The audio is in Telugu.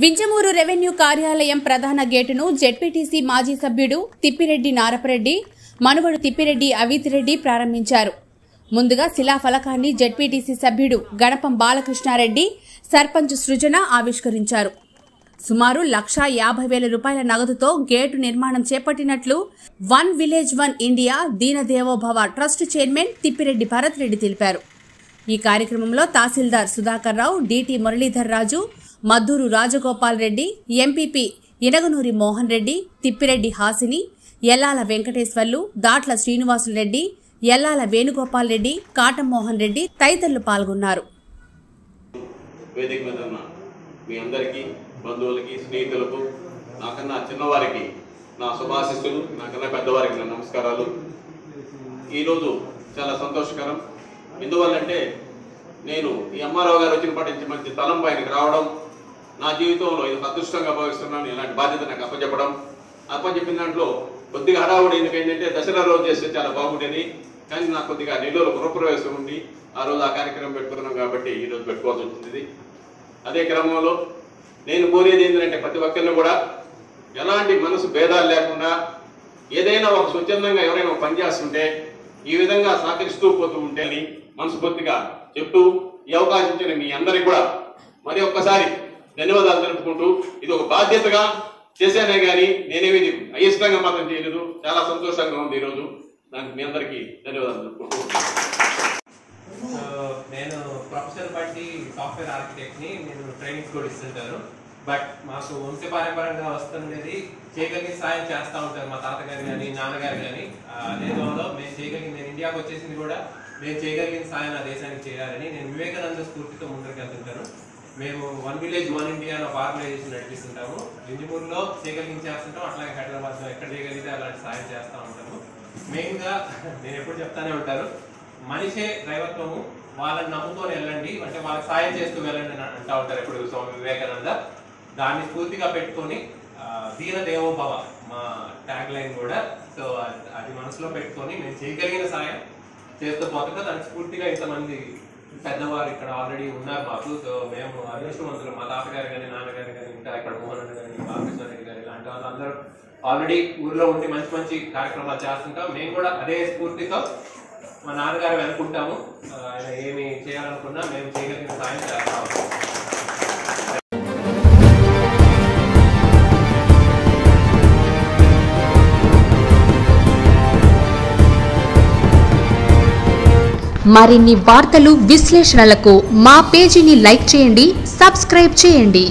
వింజమూరు రెవెన్యూ కార్యాలయం ప్రధాన గేటును జెడ్పీటీసీ మాజీ సభ్యుడు తిప్పిరెడ్డి నారపరెడ్డి మనువడు తిప్పిరెడ్డి అవితిరెడ్డి ప్రారంభించారు. ముందుగా శిలాఫలకాన్ని జెడ్పీటీసీ సభ్యుడు గణపం బాలకృష్ణారెడ్డి సర్పంచ్ సృజన ఆవిష్కరించారు. సుమారు లక్షా యాభై వేల రూపాయల నగదుతో గేటు నిర్మాణం చేపట్టినట్లు one village one India Deenadevobhava trust chairman Thippireddy Bharath Reddy తెలిపారు. ఈ కార్యక్రమంలో తహసీల్దార్ సుధాకర్ రావు డిటి మురళీధర్ రాజు మద్దూరు రాజగోపాల్ రెడ్డి ఎంపీపీ ఇనగనూరి మోహన్ రెడ్డి తిప్పిరెడ్డి హాసిని ఎల్లాల వెంకటేశ్వర్లు దాట్ల శ్రీనివాసులు రెడ్డి ఎల్లాల వేణుగోపాల్ రెడ్డి కాటమోహన్ రెడ్డి తదితరులు పాల్గొన్నారు. వేదిక మీద ఉన్న మీ అందరికీ బంధువులకి స్నేహితులకు నాకన్నా చిన్నవారికి నా శుభాశిస్సులు నాకన్నా పెద్దవారికి నా నమస్కారాలు. ఈరోజు చాలా సంతోషకరం. ఎందువల్లంటే నేను ఈ అమ్మారావు గారు వచ్చినప్పటి నుంచి మంచి తలం పైనకి రావడం నా జీవితంలో ఇది అదృష్టంగా భావిస్తున్నాను. ఇలాంటి బాధ్యత నాకు అప్పచెప్పడం. అప్పచెప్పిన దాంట్లో కొద్దిగా హడావుడి ఎందుకంటే దసరా రోజు చేస్తే చాలా బాగుండేది. కానీ నాకు కొద్దిగా నెల్లూరు గృహప్రవేశం ఉంది. ఆ రోజు ఆ కార్యక్రమం పెట్టుకున్నాం కాబట్టి ఈ రోజు పెట్టుకోవాల్సి వచ్చింది. అదే క్రమంలో నేను కోరేది ఏంటంటే ప్రతి ఒక్కరిని కూడా ఎలాంటి మనసు భేదాలు లేకుండా ఏదైనా ఒక స్వచ్ఛందంగా ఎవరైనా ఒక పని చేస్తుంటే ఈ విధంగా సహకరిస్తూ పోతూ ఉంటే అని మనస్ఫూర్తిగా చెప్తూ ఈ అవకాశం ఇచ్చిన మీ అందరికీ కూడా మరి ఒక్కసారి ధన్యవాదాలు తెలుపుకుంటూ ఇది ఒక బాధ్యతగా చేశానే కానీ నేనేమి అయిష్టంగా మాత్రం చేయలేదు. చాలా సంతోషంగా ఉంది ఈరోజు. దానికి మీ అందరికీ ధన్యవాదాలు తెలుపుకుంటూ నేను ప్రొఫెసర్ బట్టి సాఫ్ట్వేర్ ఆర్కిటెక్ట్ని నేను ట్రైనింగ్ కూడా ఇస్తుంటాను. బట్ మాకు వంశపారంపరంగా వస్తుండేది చేయగలిగిన సాయం చేస్తూ ఉంటారు మా తాతగారు కానీ నాన్నగారు కానీ నేతలో మేము చేయగలిగిన నేను ఇండియాకి వచ్చేసింది కూడా మేము చేయగలిగిన సాయం నా దేశానికి చేయాలని నేను వివేకానంద స్ఫూర్తితో ముందుకు వెళ్తుంటాను మేము వన్ విలేజ్ వన్ ఇండియా అనే ఒక ఆర్గనైజేషన్ నడిపిస్తుంటాము. వింజమూరులో సేకరించి చేస్తుంటాం అట్లాగే హైదరాబాద్లో ఎక్కడ చేయగలిగితే అలాంటి సాయం చేస్తూ ఉంటాము. మెయిన్గా నేను ఎప్పుడు చెప్తానే ఉంటాను మనిషే దైవత్వము వాళ్ళని నమ్ముకొని వెళ్ళండి అంటే వాళ్ళకి సాయం చేస్తూ వెళ్ళండి అని అంటూ ఉంటారు ఎప్పుడు స్వామి వివేకానంద. దాన్ని స్ఫూర్తిగా పెట్టుకొని దీన దేవోభవ మా ట్యాగ్ లైన్ కూడా. సో అది- అది మనసులో పెట్టుకొని మేము చేయగలిగిన సాయం చేస్తూ పోతుంటే దానికి స్ఫూర్తిగా ఇంతమంది పెద్దవారు ఇక్కడ ఆల్రెడీ ఉన్నారు మాకు సో మేము అదృష్టవంతులు మా తాతగారు కానీ నాన్నగారు కానీ ఇంకా ఇక్కడ మోహన్ కానీ గారు బాలకృష్ణ రెడ్డి గారు ఇలాంటి వాళ్ళందరూ ఆల్రెడీ ఊర్లో ఉండి మంచి మంచి కార్యక్రమాలు చేస్తుంటాం. మేము కూడా అదే స్ఫూర్తితో మా నాన్నగారు వెనుకుంటాము. ఆయన ఏమి చేయాలనుకున్నా మేము చేయగలిగిన సాయం చేస్తాము. మరిన్ని వార్తలు విశ్లేషణలకు మా పేజీని లైక్ చేయండి సబ్స్క్రైబ్ చేయండి.